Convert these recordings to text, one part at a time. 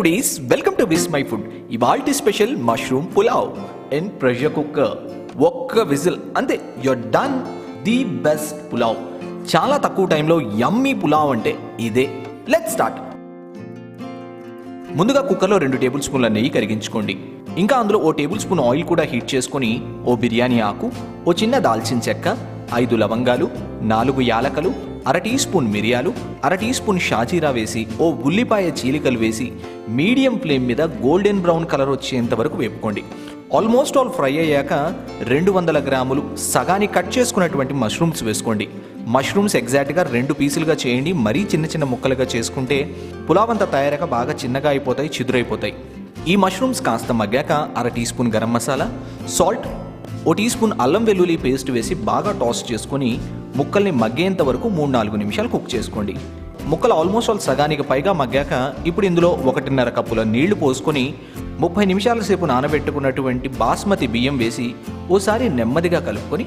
Foodies welcome to Vismai food ఇవాల్టి special mushroom pulao in pressure cooker ఒక్క whistle. అంతే your done the best pulao చాలా తక్కువ టైంలో యమ్మీ పులావ్ అంటే ఇదే. లెట్ స్టార్ట్ ముందుగా కుక్కర్లో రెండు టేబుల్ స్పూన్ల నెయ్యి కరిగించుకోండి. ఇంకా అందులో ఓ టేబుల్ స్పూన్ ఆయిల్ కూడా హీట్ చేసుకొని ఓ బిర్యానీ ఆకు ఓ చిన్న దాల్చిన చెక్క ఐదు లవంగాలు నాలుగు యాలకలు అర టీ స్పూన్ మిరియాలు అర టీ స్పూన్ షాజీరా వేసి ఓ ఉల్లిపాయ చీలికలు వేసి మీడియం ఫ్లేమ్ మీద గోల్డెన్ బ్రౌన్ కలర్ వచ్చేంత వరకు వేపుకోండి. ఆల్మోస్ట్ ఆల్ ఫ్రై అయ్యాక రెండు వందల గ్రాములు సగాని కట్ చేసుకున్నటువంటి మష్రూమ్స్ వేసుకోండి. మష్రూమ్స్ ఎగ్జాక్ట్గా రెండు పీసులుగా చేయండి. మరీ చిన్న చిన్న ముక్కలుగా చేసుకుంటే పులావ్ అంతా తయారక బాగా చిన్నగా అయిపోతాయి చిదురైపోతాయి. ఈ మష్రూమ్స్ కాస్త మగ్గాక అర tea spoon garam masala salt O T spoon అల్లం వెల్లుల్లి పేస్ట్ వేసి బాగా టాస్ చేసుకొని ముక్కల్ని మగ్గేంత వరకు మూడు నాలుగు నిమిషాలు కుక్ చేసుకోండి. ముక్కలు ఆల్మోస్ట్ ఆల్ సగానికి పైగా మగ్గాక ఇప్పుడు ఇందులో ఒకటిన్నర కప్పుల నీళ్ళు పోసుకొని ముప్పై నిమిషాల సేపు నానబెట్టుకున్నటువంటి బాస్మతి బియ్యం వేసి ఓసారి నెమ్మదిగా కలుపుకొని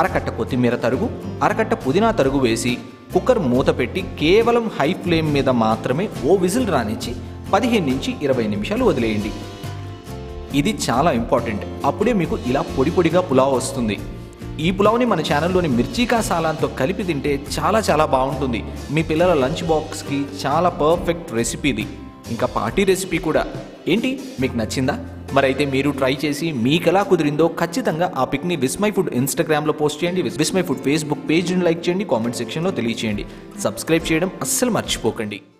అరకట్ట కొత్తిమీర తరుగు అరకట్ట పుదీనా తరుగు వేసి కుక్కర్ మూత పెట్టి కేవలం హై ఫ్లేమ్ మీద మాత్రమే ఓ విజిల్ రానిచ్చి పదిహేను నుంచి ఇరవై నిమిషాలు వదిలేయండి. ఇది చాలా ఇంపార్టెంట్. అప్పుడే మీకు ఇలా పొడి పొడిగా పులావ్ వస్తుంది. ఈ పులావ్ని మన ఛానల్లోని మిర్చికా సాలాన్తో కలిపి తింటే చాలా చాలా బాగుంటుంది. మీ పిల్లల లంచ్ బాక్స్కి చాలా పర్ఫెక్ట్ రెసిపీ ఇది. ఇంకా పార్టీ రెసిపీ కూడా. ఏంటి? మీకు నచ్చిందా? మరైతే మీరు ట్రై చేసి మీకు ఎలా కుదిరిందో ఖచ్చితంగా ఆ పిక్ని విస్మై ఫుడ్ ఇన్స్టాగ్రామ్లో పోస్ట్ చేయండి. విస్మై ఫుడ్ ఫేస్బుక్ పేజ్ని లైక్ చేయండి. కామెంట్ సెక్షన్లో తెలియచేయండి. సబ్స్క్రైబ్ చేయడం అస్సలు మర్చిపోకండి.